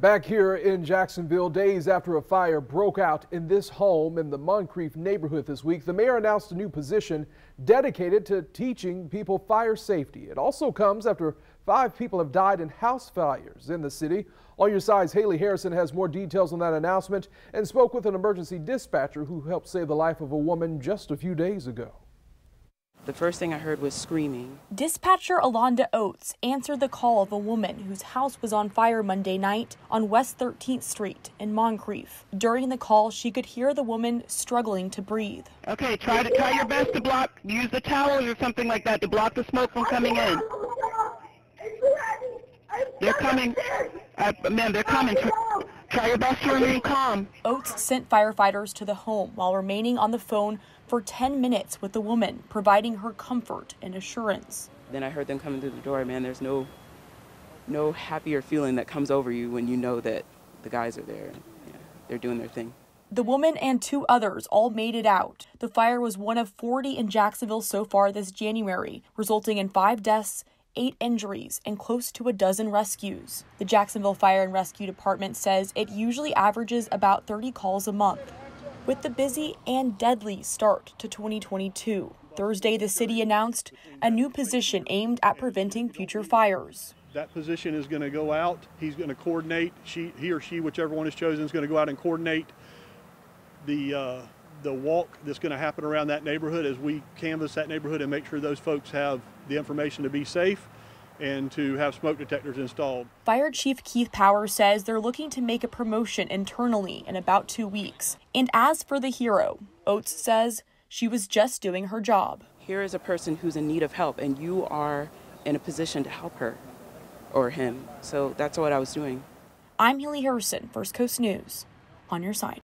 Back here in Jacksonville, days after a fire broke out in this home in the Moncrief neighborhood this week, the mayor announced a new position dedicated to teaching people fire safety. It also comes after five people have died in house fires in the city. On your side's Haley Harrison has more details on that announcement and spoke with an emergency dispatcher who helped save the life of a woman just a few days ago. The first thing I heard was screaming. Dispatcher Alonda Oates answered the call of a woman whose house was on fire Monday night on West 13th Street in Moncrief. During the call, she could hear the woman struggling to breathe. Okay, try to try your best to block, use the towels or something like that to block the smoke from coming in. They're coming. Uh, ma'am, they're coming. Try your best to remain calm. Oates sent firefighters to the home while remaining on the phone for 10 minutes with the woman, providing her comfort and assurance. Then I heard them coming through the door. Man, there's no, no happier feeling that comes over you when you know that the guys are there. Yeah, they're doing their thing. The woman and two others all made it out. The fire was one of 40 in Jacksonville so far this January, resulting in five deaths, eight injuries, and close to a dozen rescues. The Jacksonville Fire and Rescue Department says it usually averages about 30 calls a month with the busy and deadly start to 2022. Thursday, the city announced a new position aimed at preventing future fires. That position is going to go out. He's going to coordinate. She, he or she, whichever one is chosen, is going to go out and coordinate the uh, the walk that's going to happen around that neighborhood as we canvass that neighborhood and make sure those folks have the information to be safe and to have smoke detectors installed. Fire Chief Keith Powers says they're looking to make a promotion internally in about two weeks. And as for the hero, Oates says she was just doing her job. Here is a person who's in need of help, and you are in a position to help her or him. So that's what I was doing. I'm Haley Harrison, First Coast News, on your side.